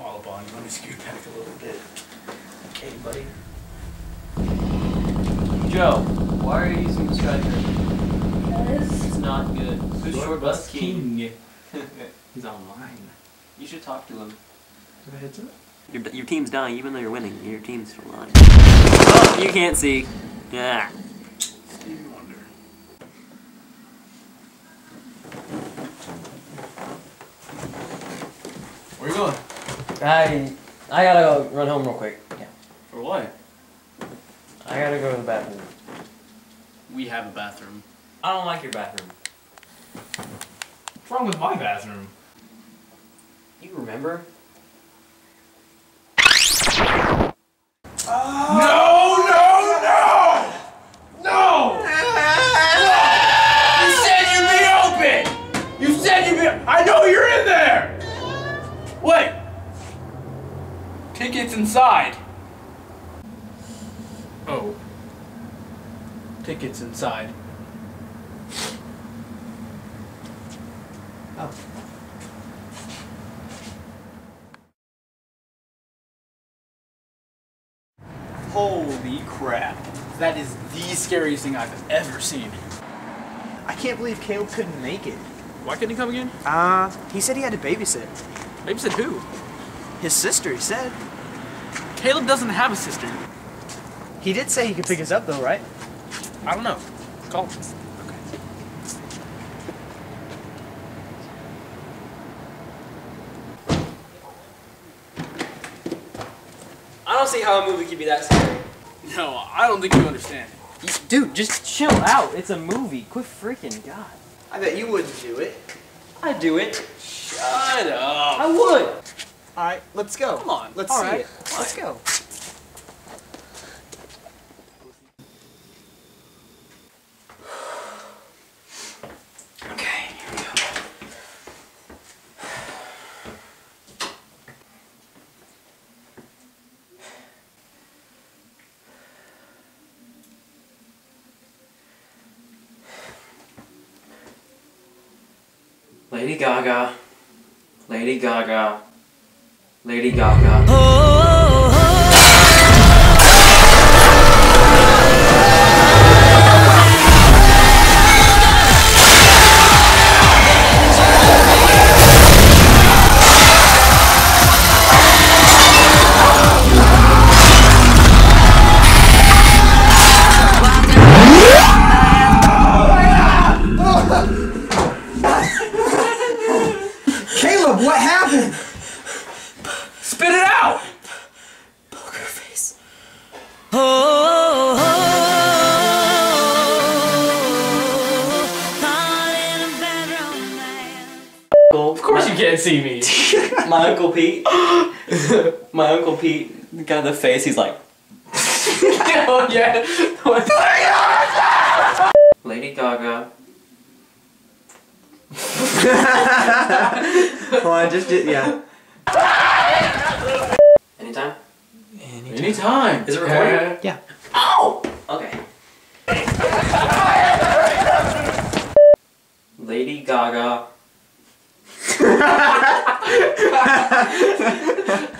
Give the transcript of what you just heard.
all up on you. Let me scoot back a little bit. Okay, buddy. Joe, why are you using the striker? Because It's not good. Who's short bus king? He's online. You should talk to him. Do I hit it? Your, your team's dying, even though you're winning. Your team's still dying. Oh, you can't see. Yeah. Stevie Wonder. Where you going? I I gotta go run home real quick. Yeah. For what? I gotta go to the bathroom. We have a bathroom. I don't like your bathroom. What's wrong with my bathroom? You remember? Tickets inside. Oh. Tickets inside. Oh. Holy crap. That is the scariest thing I've ever seen. I can't believe Caleb couldn't make it. Why couldn't he come again? Uh, he said he had to babysit. Babysit who? His sister, he said. Caleb doesn't have a sister. He did say he could pick us up though, right? I don't know. Call him. Okay. I don't see how a movie could be that scary. No, I don't think you understand. Dude, just chill out. It's a movie. Quit freaking God. I bet you wouldn't do it. I'd do it. Shut up. I would. Alright, let's go. Come on. Let's All see right. it. Let's go. Okay, here we go. Lady Gaga. Lady Gaga. Lady Gaga. Oh, oh, Caleb, what happened? Of course you can't see me. My Uncle Pete. my Uncle Pete got the face, he's like, oh yeah. Lady Gaga. Hold on, just did, yeah. Anytime? Anytime. Is it recording? Yeah. Oh! Okay. Lady Gaga. ハハハハ!